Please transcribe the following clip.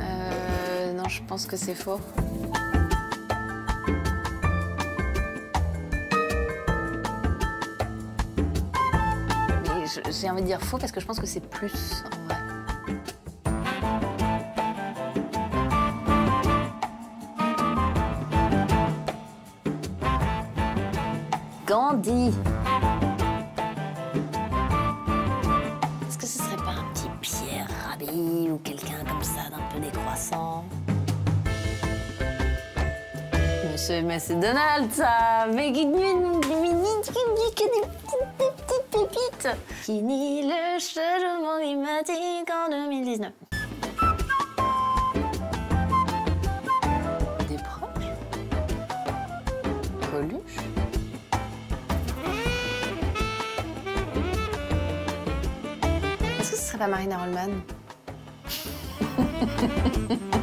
Euh, non, je pense que c'est faux. Mais j'ai envie de dire faux parce que je pense que c'est plus vrai. Gandhi. Ou quelqu'un comme ça d'un peu décroissant. Monsieur, mais c'est Donald, ça Mais qui dit que des petites, des petites pépites. Qui nie le changement climatique en 2019 Des proches? Coluche Est-ce que ce serait pas Marina Rollman Ha ha ha ha ha!